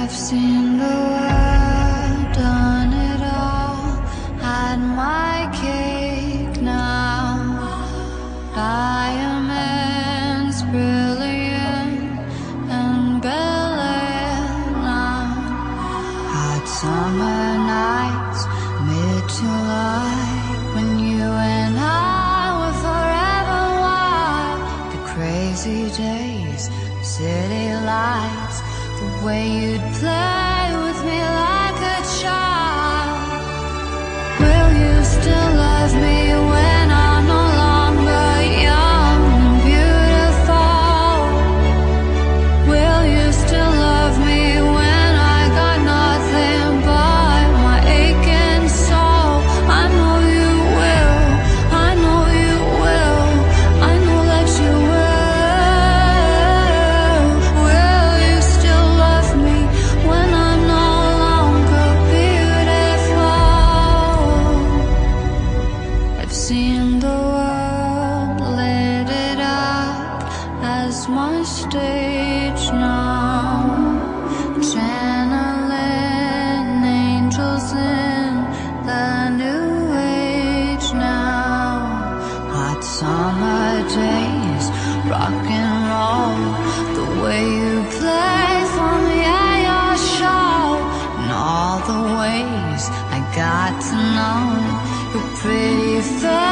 I've seen the world, city lights, the way you'd play seen the world lit it up as my stage now. Channeling angels in the new age now. Hot summer days, rock and roll. The way you play for me at your show. And all the ways I got to know your pretty face